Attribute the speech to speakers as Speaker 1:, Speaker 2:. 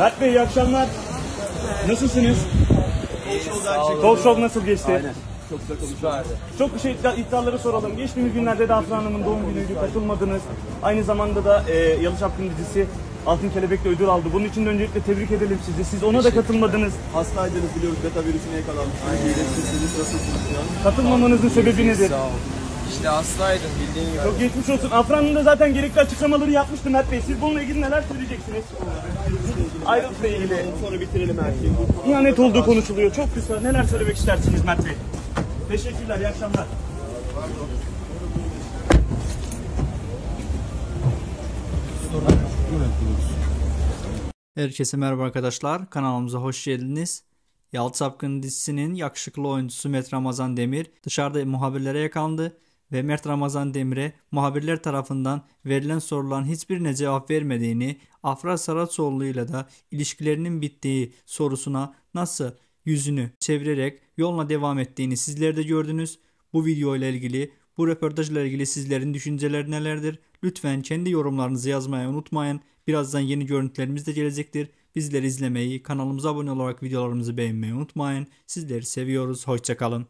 Speaker 1: Mert Bey iyi akşamlar. Nasılsınız? Talk show nasıl geçti?
Speaker 2: Aynen. Çok güzel konuşuyorlar.
Speaker 1: Çok bir şey iddia- iddiaları soralım. Geçtiğimiz günlerde de Afra Hanım'ın doğum günüydü, katılmadınız. Aynı zamanda da e, Yalı Çapkın dizisi Altın Kelebek'le ödül aldı. Bunun için de öncelikle tebrik edelim sizi. Siz ona da katılmadınız.
Speaker 2: Hastaydınız biliyoruz. Beta virüsüne yakalanmışsınız. İyileşmişsiniz. Nasılsınız?
Speaker 1: Katılmamanızın sebebi nedir?
Speaker 3: Sağ ol. İşte hastaydım bildiğin gibi.
Speaker 1: Çok geçmiş olsun. Afra Hanım da zaten gerekli açıklamaları yapmıştı Mert Bey. Siz bununla ilgili neler söyleyeceksiniz? Ayrıntıla ilgili.
Speaker 2: Sonra bitirelim her şeyi.
Speaker 1: İhanet olduğu konuşuluyor. Çok kısa. Neler söylemek istersiniz Mert Bey? Teşekkürler. İyi akşamlar.
Speaker 4: Herkese merhaba arkadaşlar. Kanalımıza hoş geldiniz. Yalı Çapkın dizisinin yakışıklı oyuncusu Mert Ramazan Demir dışarıda muhabirlere yakalandı ve Mert Ramazan Demir'e muhabirler tarafından verilen soruların hiçbirine cevap vermediğini, Afra Saraçoğlu ile de ilişkilerinin bittiği sorusuna nasıl yüzünü çevirerek yoluna devam ettiğini sizler de gördünüz. Bu video ile ilgili, bu röportajla ilgili sizlerin düşünceleri nelerdir? Lütfen kendi yorumlarınızı yazmayı unutmayın. Birazdan yeni görüntülerimiz de gelecektir. Bizleri izlemeyi, kanalımıza abone olarak videolarımızı beğenmeyi unutmayın. Sizleri seviyoruz. Hoşçakalın.